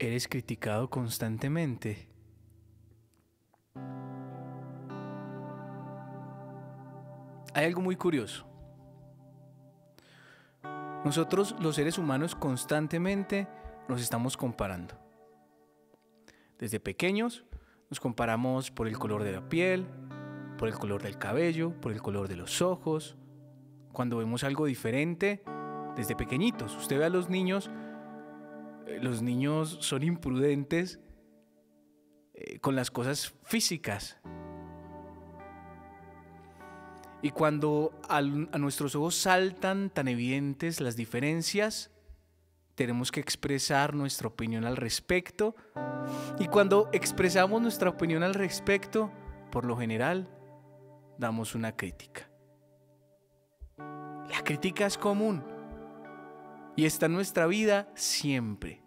¿Eres criticado constantemente? Hay algo muy curioso. Nosotros los seres humanos constantemente nos estamos comparando. Desde pequeños nos comparamos por el color de la piel, por el color del cabello, por el color de los ojos. Cuando vemos algo diferente, desde pequeñitos, usted ve a los niños, eh, los niños son imprudentes eh, con las cosas físicas. Y cuando a nuestros ojos saltan tan evidentes las diferencias, tenemos que expresar nuestra opinión al respecto. Y cuando expresamos nuestra opinión al respecto, por lo general, damos una crítica. La crítica es común y está en nuestra vida siempre.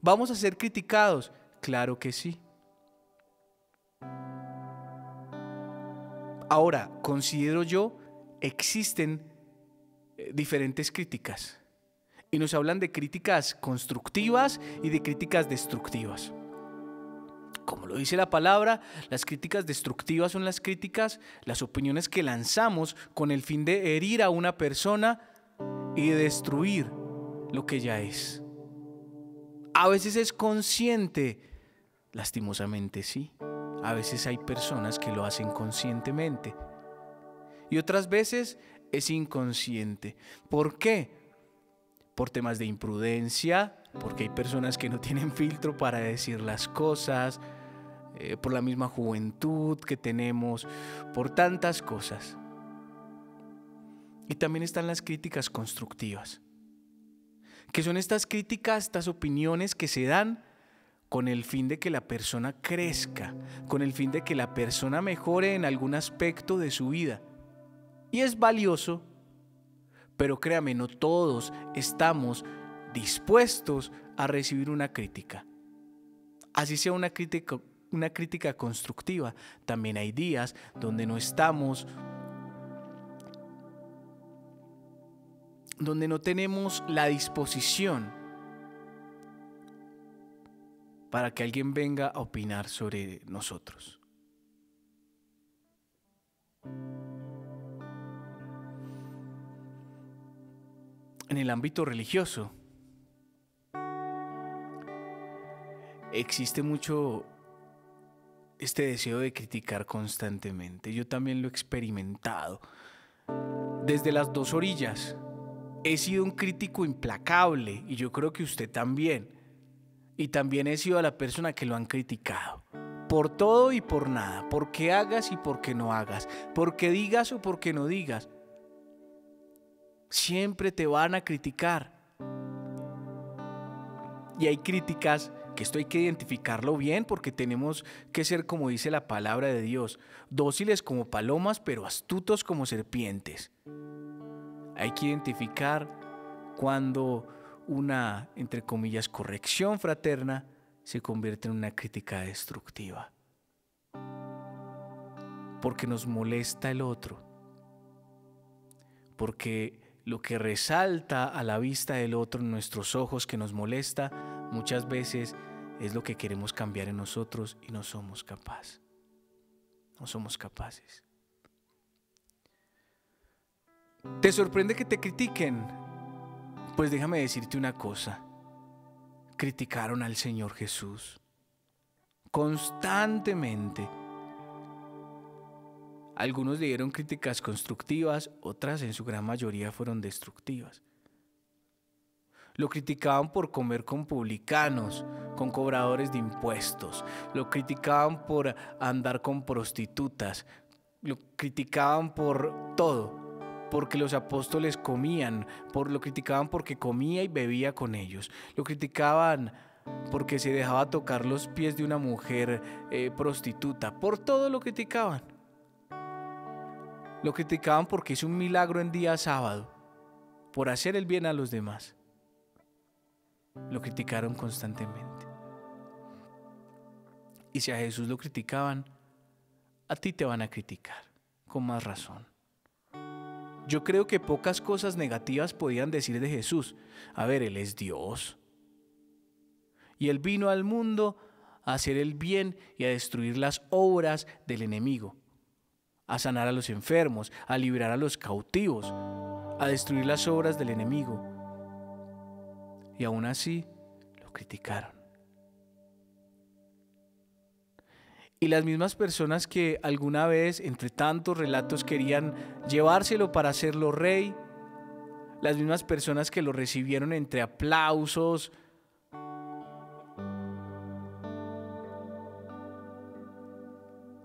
¿Vamos a ser criticados? Claro que sí. Ahora, considero yo, existen eh, diferentes críticas. Y nos hablan de críticas constructivas y de críticas destructivas. Como lo dice la palabra, las críticas destructivas son las críticas, las opiniones que lanzamos con el fin de herir a una persona y de destruir lo que ya es. A veces es consciente, lastimosamente sí. A veces hay personas que lo hacen conscientemente. Y otras veces es inconsciente. ¿Por qué? Por temas de imprudencia, porque hay personas que no tienen filtro para decir las cosas, eh, por la misma juventud que tenemos, por tantas cosas. Y también están las críticas constructivas, que son estas críticas, estas opiniones que se dan con el fin de que la persona crezca, con el fin de que la persona mejore en algún aspecto de su vida. Y es valioso, pero créame, no todos estamos dispuestos a recibir una crítica. Así sea una crítica, una crítica constructiva, también hay días donde no estamos, donde no tenemos la disposición para que alguien venga a opinar sobre nosotros. En el ámbito religioso existe mucho este deseo de criticar constantemente. Yo también lo he experimentado. Desde las dos orillas. He sido un crítico implacable y yo creo que usted también. Y también he sido la persona que lo han criticado. Por todo y por nada. Por qué hagas y por qué no hagas. Por qué digas o por qué no digas. Siempre te van a criticar. Y hay críticas que esto hay que identificarlo bien porque tenemos que ser, como dice la palabra de Dios, dóciles como palomas, pero astutos como serpientes. Hay que identificar cuando una, entre comillas, corrección fraterna se convierte en una crítica destructiva. Porque nos molesta el otro. Porque lo que resalta a la vista del otro en nuestros ojos que nos molesta, muchas veces es lo que queremos cambiar en nosotros y no somos capaces. No somos capaces. ¿Te sorprende que te critiquen? Pues déjame decirte una cosa. Criticaron al Señor Jesús constantemente. Algunos le dieron críticas constructivas, otras en su gran mayoría fueron destructivas. Lo criticaban por comer con publicanos, con cobradores de impuestos. Lo criticaban por andar con prostitutas. Lo criticaban por todo. Porque los apóstoles comían. Por, lo criticaban porque comía y bebía con ellos. Lo criticaban porque se dejaba tocar los pies de una mujer eh, prostituta. Por todo lo criticaban. Lo criticaban porque hizo un milagro en día sábado. Por hacer el bien a los demás lo criticaron constantemente. Y si a Jesús lo criticaban, a ti te van a criticar, con más razón. Yo creo que pocas cosas negativas podían decir de Jesús. A ver, Él es Dios. Y Él vino al mundo a hacer el bien y a destruir las obras del enemigo, a sanar a los enfermos, a liberar a los cautivos, a destruir las obras del enemigo. Y aún así lo criticaron. Y las mismas personas que alguna vez, entre tantos relatos, querían llevárselo para hacerlo rey, las mismas personas que lo recibieron entre aplausos,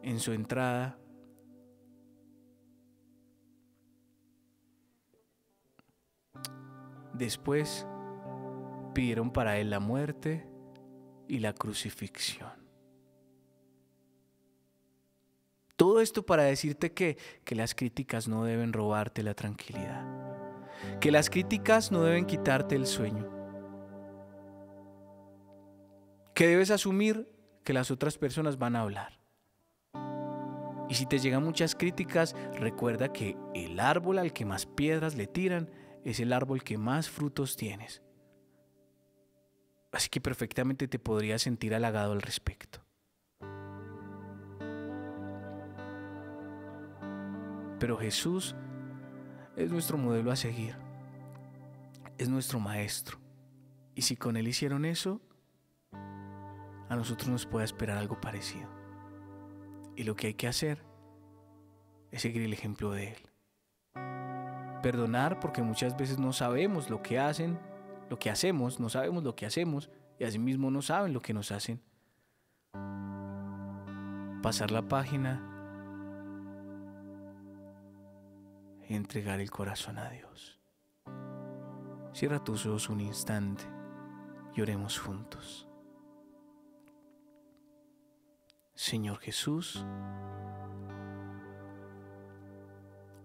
en su entrada, después pidieron para él la muerte y la crucifixión. Todo esto para decirte que, que las críticas no deben robarte la tranquilidad, que las críticas no deben quitarte el sueño, que debes asumir que las otras personas van a hablar. Y si te llegan muchas críticas, recuerda que el árbol al que más piedras le tiran es el árbol que más frutos tienes. Así que perfectamente te podrías sentir halagado al respecto. Pero Jesús es nuestro modelo a seguir. Es nuestro maestro. Y si con Él hicieron eso, a nosotros nos puede esperar algo parecido. Y lo que hay que hacer es seguir el ejemplo de Él. Perdonar porque muchas veces no sabemos lo que hacen, lo que hacemos, no sabemos lo que hacemos y asimismo no saben lo que nos hacen. Pasar la página entregar el corazón a Dios. Cierra tus ojos un instante y oremos juntos. Señor Jesús,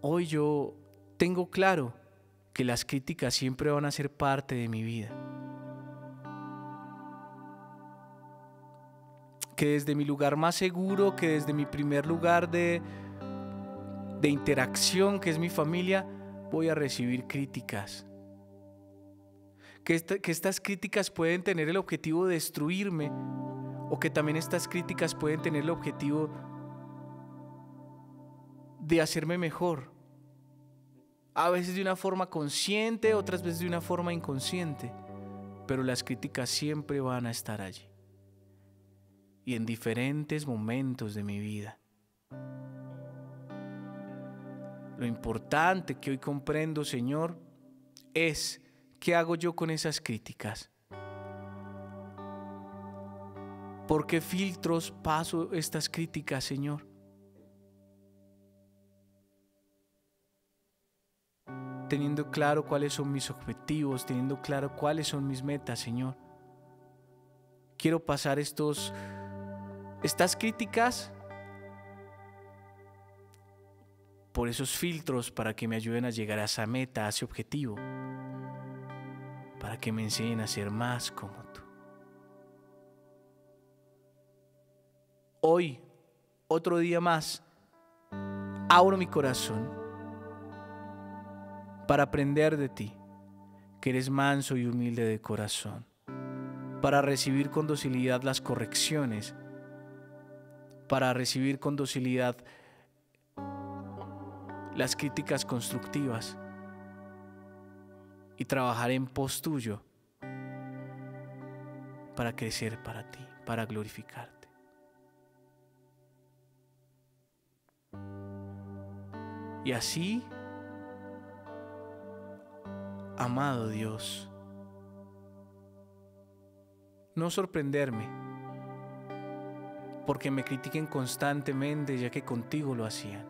hoy yo tengo claro que las críticas siempre van a ser parte de mi vida. Que desde mi lugar más seguro, que desde mi primer lugar de de interacción que es mi familia, voy a recibir críticas. Que, que, estas críticas pueden tener el objetivo de destruirme o que también estas críticas pueden tener el objetivo de hacerme mejor. A veces de una forma consciente, otras veces de una forma inconsciente, pero las críticas siempre van a estar allí. Y en diferentes momentos de mi vida. Lo importante que hoy comprendo, Señor, es qué hago yo con esas críticas. ¿Por qué filtros paso estas críticas, Señor? Teniendo claro cuáles son mis objetivos, teniendo claro cuáles son mis metas, Señor. Quiero pasar estos estas críticas por esos filtros para que me ayuden a llegar a esa meta, a ese objetivo, para que me enseñen a ser más como tú. Hoy, otro día más, abro mi corazón para aprender de ti, que eres manso y humilde de corazón, para recibir con docilidad las correcciones, para recibir con docilidad las críticas constructivas y trabajar en pos tuyo para crecer para ti, para glorificarte. Y así, amado Dios, no sorprenderme porque me critiquen constantemente ya que contigo lo hacían.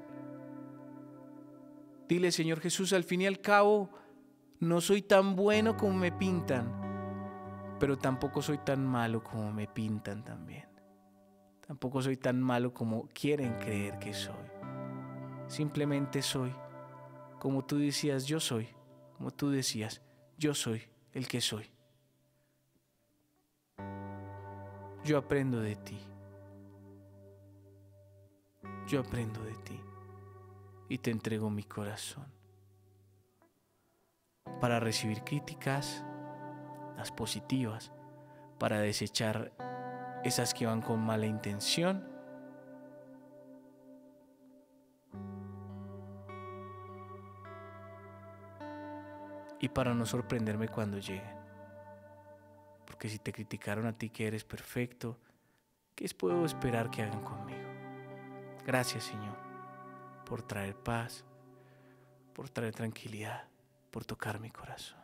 Dile, Señor Jesús, al fin y al cabo, no soy tan bueno como me pintan, pero tampoco soy tan malo como me pintan también. Tampoco soy tan malo como quieren creer que soy. Simplemente soy, como tú decías, yo soy, como tú decías, yo soy el que soy. Yo aprendo de ti. Yo aprendo de ti y te entrego mi corazón. para recibir críticas, las positivas, para desechar esas que van con mala intención. Y para no sorprenderme cuando lleguen. Porque si te criticaron a ti que eres perfecto, ¿qué puedo esperar que hagan conmigo? Gracias Señor por traer paz, por traer tranquilidad, por tocar mi corazón.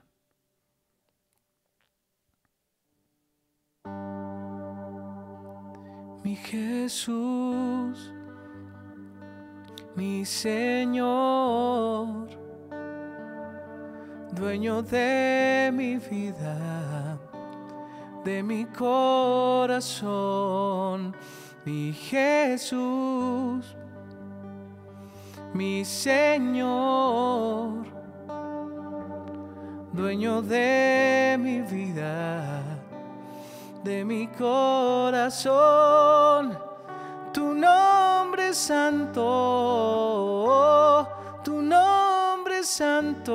Mi Jesús, mi Señor, dueño de mi vida, de mi corazón, mi Jesús, mi Señor, dueño de mi vida, de mi corazón. Tu nombre santo, santo,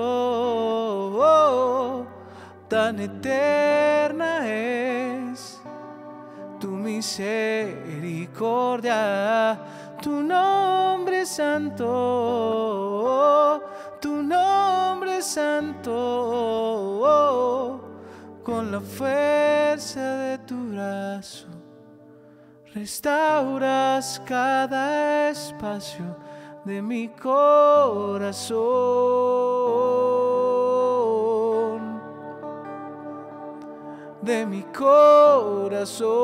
tan eterna es tu misericordia. Tu nombre santo, tu nombre santo, con la fuerza de tu brazo, restauras cada espacio de mi corazón, de mi corazón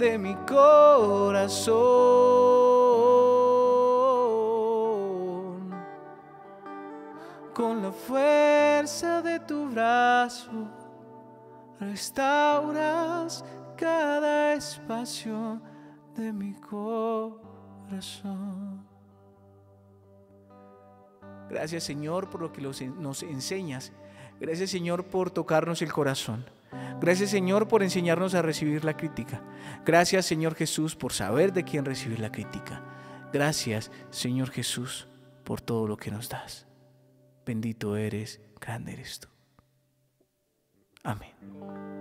de mi corazón. Con la fuerza de tu brazo, restauras cada espacio de mi corazón. Gracias Señor por lo que nos enseñas. Gracias Señor por tocarnos el corazón. Gracias Señor por enseñarnos a recibir la crítica. Gracias Señor Jesús por saber de quién recibir la crítica. Gracias Señor Jesús por todo lo que nos das. Bendito eres, grande eres tú. Amén.